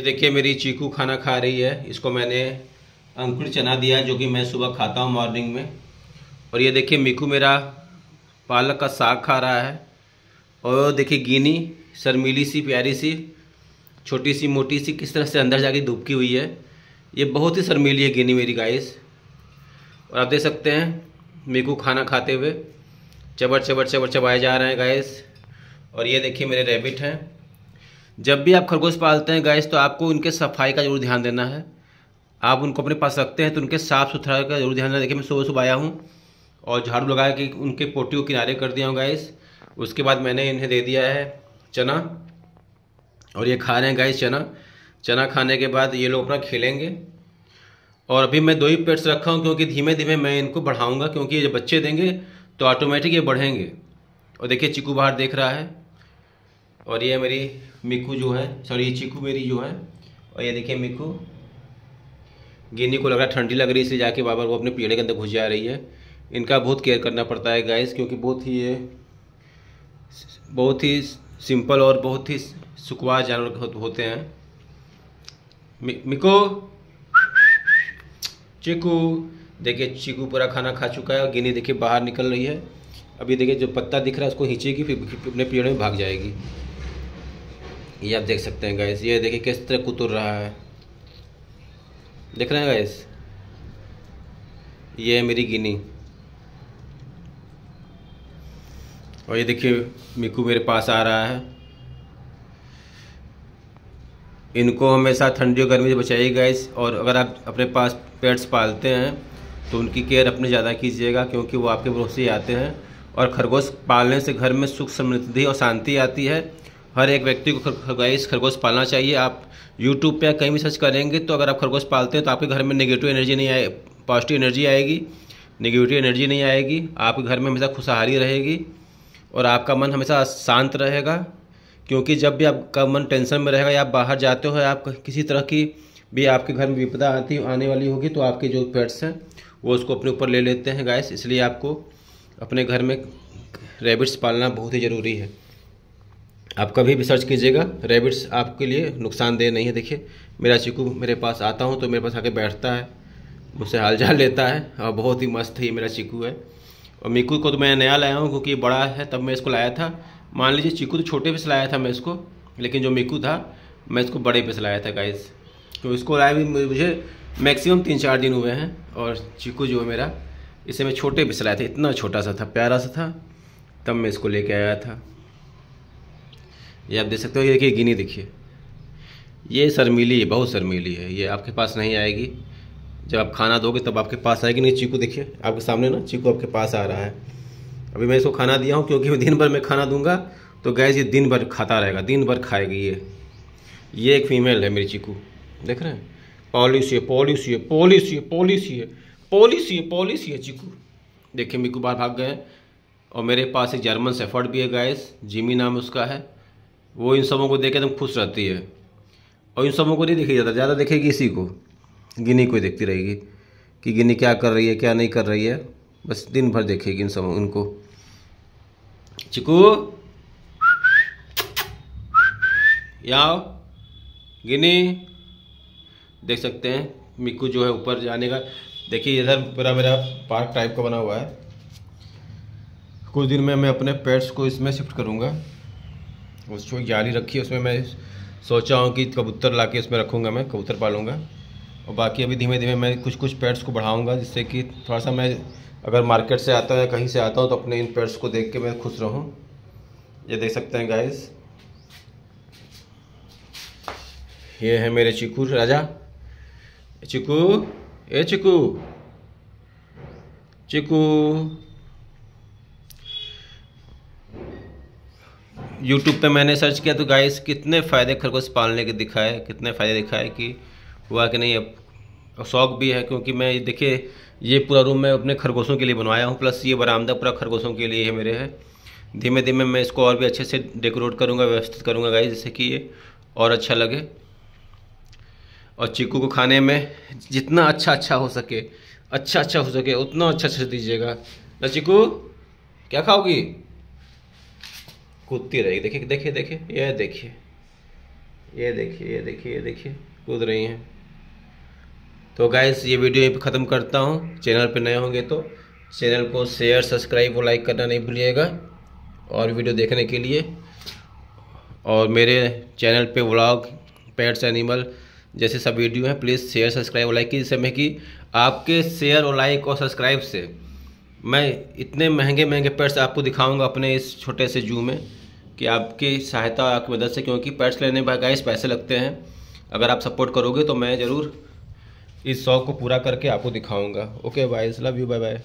ये देखिए, मेरी चीकू खाना खा रही है। इसको मैंने अंकुर चना दिया जो कि मैं सुबह खाता हूँ मॉर्निंग में। और ये देखिए, मिकू मेरा पालक का साग खा रहा है। और देखिए, गिनी, शर्मीली सी, प्यारी सी, छोटी सी, मोटी सी, किस तरह से अंदर जाके डूबकी हुई है। ये बहुत ही शर्मीली है गिनी मेरी गाइस और आप देख सकते हैं, मिकू खाना खाते हुए चबर चबर चबर चबाए जा रहे हैं गाइस और ये देखिए, मेरे रेबिट हैं। जब भी आप खरगोश पालते हैं गैस तो आपको उनके सफ़ाई का ज़रूर ध्यान देना है। आप उनको अपने पास रखते हैं तो उनके साफ़ सुथरा का ज़रूर ध्यान देना। देखिए, मैं सुबह सुबह आया हूँ और झाड़ू लगा के उनके पोटी को किनारे कर दिया हूँ गैस उसके बाद मैंने इन्हें दे दिया है चना और ये खा रहे हैं गैस चना। चना खाने के बाद ये लोग अपना खेलेंगे। और अभी मैं दो ही पेट्स रखा हूँ, क्योंकि धीमे धीमे मैं इनको बढ़ाऊँगा, क्योंकि ये जब बच्चे देंगे तो ऑटोमेटिक ये बढ़ेंगे। और देखिए, चिकू बाहर देख रहा है। और ये मेरी मिकू जो है सॉरी ये चिकू मेरी जो है, और ये देखिए मिकू। गिनी को लग रहा है ठंडी लग रही है, इसलिए जाके बाबर वो अपने पेड़े के अंदर घुस जा रही है। इनका बहुत केयर करना पड़ता है गाइस क्योंकि बहुत ही ये, बहुत ही सिंपल और बहुत ही सुखवार जानवर होते हैं। मिको। चिकू। देखिए, चिकू पूरा खाना खा चुका है और गिनी देखिए बाहर निकल रही है। अभी देखिए जो पत्ता दिख रहा है, उसको खींचेगी, फिर अपने पेड़ में भाग जाएगी। ये आप देख सकते हैं गैस ये देखिए किस तरह कुतुर रहा है। देख रहे हैं गैस ये है मेरी गिनी। और ये देखिए, मिकू मेरे पास आ रहा है। इनको हमेशा ठंडी और गर्मी से बचाइए गैस और अगर आप अपने पास पेट्स पालते हैं तो उनकी केयर अपने ज़्यादा कीजिएगा, क्योंकि वो आपके भरोसे आते हैं। और खरगोश पालने से घर में सुख समृद्धि और शांति आती है। हर एक व्यक्ति को खरगोश खरगोश पालना चाहिए। आप यूट्यूब पे कहीं भी सर्च करेंगे तो अगर आप खरगोश पालते हैं तो आपके घर में नेगेटिव एनर्जी नहीं आए पॉजिटिव एनर्जी आएगी। नेगेटिव एनर्जी नहीं आएगी। आपके घर में हमेशा खुशहाली रहेगी और आपका मन हमेशा शांत रहेगा। क्योंकि जब भी आपका मन टेंशन में रहेगा या आप बाहर जाते हो आप किसी तरह की भी आपके घर में विपदा आती, आने वाली होगी तो आपके जो पेट्स हैं, वो उसको अपने ऊपर ले लेते हैं। गैस इसलिए आपको अपने घर में रेबिट्स पालना बहुत ही ज़रूरी है। आप कभी भी सर्च कीजिएगा। रेबिट्स आपके लिए नुकसानदेह नहीं है। देखिए, मेरा चिकू मेरे पास आता हूँ तो मेरे पास आके बैठता है, मुझसे हाल चाल लेता है और बहुत ही मस्त है मेरा चिकू है। और मिकू को तो मैं नया लाया हूँ क्योंकि बड़ा है, तब मैं इसको लाया था। मान लीजिए चिकू तो छोटे पे से लाया था मैं इसको, लेकिन जो मिकू था, मैं इसको बड़े पे से लाया था गाइस तो इसको लाया भी मुझे मैक्सिमम तीन चार दिन हुए हैं और चिकू जो है मेरा, इसे मैं छोटे पे से लाया था। इतना छोटा सा था, प्यारा सा था, तब मैं इसको लेके आया था। ये आप देख सकते हो, ये देखिए, गिनी देखिए। ये शर्मीली है बहुत शर्मीली है, ये आपके पास नहीं आएगी। जब आप खाना दोगे, तब आपके पास आएगी, नहीं, चीकू देखिए, आपके सामने ना, चीकू आपके पास आ रहा है। अभी मैं इसको खाना दिया हूँ, क्योंकि दिन भर मैं खाना दूँगा तो गैस ये दिन भर खाता रहेगा, दिन भर खाएगी ये। ये एक फीमेल है मेरी चीकू, देख रहे हैं? पॉलिसी है पॉलिसी है पॉलिसी है पॉलिसी है पॉलिसी है पॉलिसी है चीकू। देखिए मिकू बार भाग गए और मेरे पास एक जर्मन सेफर्ड भी है गैस जिमी नाम उसका है। वो इन सबों को देख एकदम खुश रहती है। और इन सबों को नहीं देखी जाता ज़्यादा देखेगी इसी को। गिनी को देखती रहेगी कि गिनी क्या कर रही है, क्या नहीं कर रही है। बस दिन भर देखेगी इन सब, इनको। चिकू यहाँ गिनी, देख सकते हैं मिकू जो है ऊपर जाने का। देखिए, इधर पूरा मेरा पार्क टाइप का बना हुआ है। कुछ दिन में मैं अपने पेट्स को इसमें शिफ्ट करूँगा। उसको जाली रखी है उसमें मैं सोचा हूँ कि कबूतर ला के इसमें रखूँगा मैं, कबूतर पालूँगा। और बाकी अभी धीमे धीमे मैं कुछ कुछ पेट्स को बढ़ाऊँगा, जिससे कि थोड़ा सा मैं अगर मार्केट से आता हूँ या कहीं से आता हूँ तो अपने इन पेट्स को देख के मैं खुश रहूँ। ये देख सकते हैं गाइस ये है मेरे चिकू, राजा। चिकू, ए चिकू। चिकू। यूट्यूब पे मैंने सर्च किया तो गाइस कितने फ़ायदे खरगोश पालने के दिखाए, कितने फ़ायदे दिखाए कि हुआ कि नहीं। अब शौक भी है क्योंकि मैं देखिए, ये पूरा रूम मैं अपने खरगोशों के लिए बनवाया हूँ प्लस ये बरामदा पूरा खरगोशों के लिए है मेरे है। धीमे धीमे मैं इसको और भी अच्छे से डेकोरेट करूँगा, व्यवस्थित करूँगा गाइस जिससे कि ये और अच्छा लगे। और चीकू को खाने में जितना अच्छा अच्छा हो सके अच्छा अच्छा हो सके, उतना अच्छा अच्छा दीजिएगा। ना चीकू, क्या खाओगी? कूदती रहेगी। देखिए देखिए देखिए, ये देखिए ये देखिए ये देखिए ये देखिए, कूद रही हैं। तो गाइस ये वीडियो यहीं पर ख़त्म करता हूँ। चैनल पर नए होंगे तो चैनल को शेयर सब्सक्राइब और लाइक करना नहीं भूलिएगा। और वीडियो देखने के लिए। और मेरे चैनल पे व्लॉग पेट्स एनिमल जैसे सब वीडियो हैं प्लीज़ शेयर सब्सक्राइब और लाइक कीजिए। मैं कि आपके शेयर और लाइक और सब्सक्राइब से मैं इतने महँगे महँगे पेट्स आपको दिखाऊँगा अपने इस छोटे से जू में। कि आपकी सहायता आपकी मदद से, क्योंकि पैट्स लेने में गाइस पैसे लगते हैं। अगर आप सपोर्ट करोगे तो मैं ज़रूर इस शौक को पूरा करके आपको दिखाऊँगा। Okay bye love you bye bye